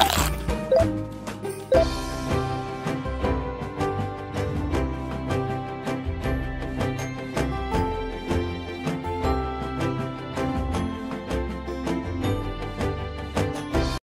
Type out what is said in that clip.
えっ?